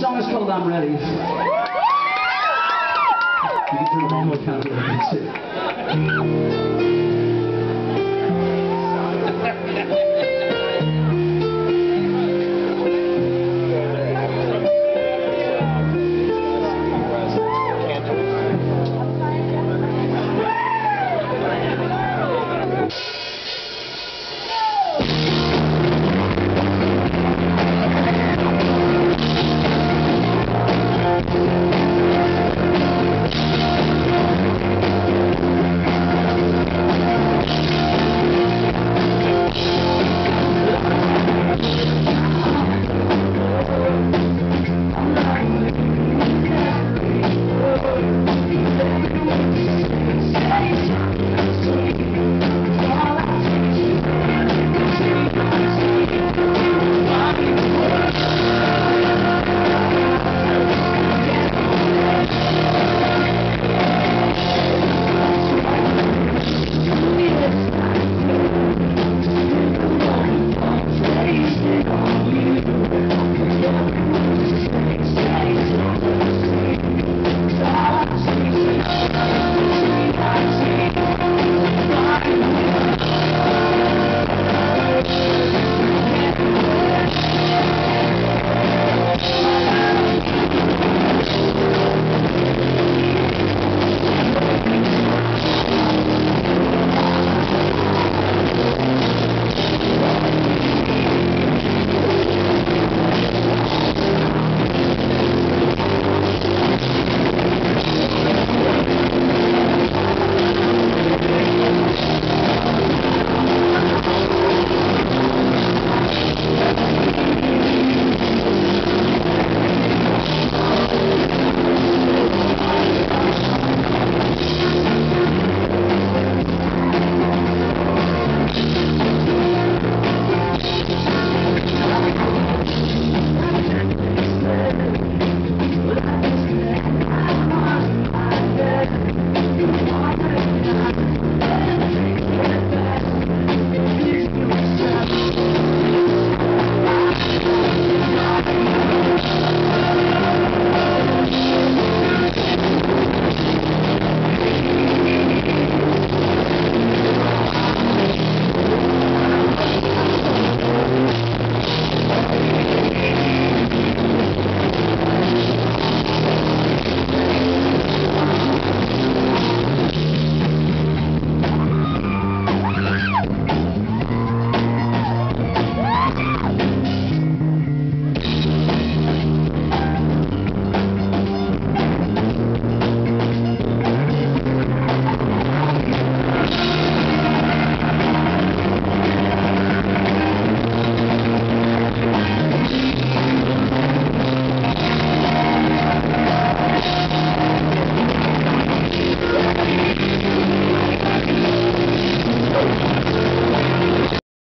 song is called I'm Ready. You can turn it on more kind of too.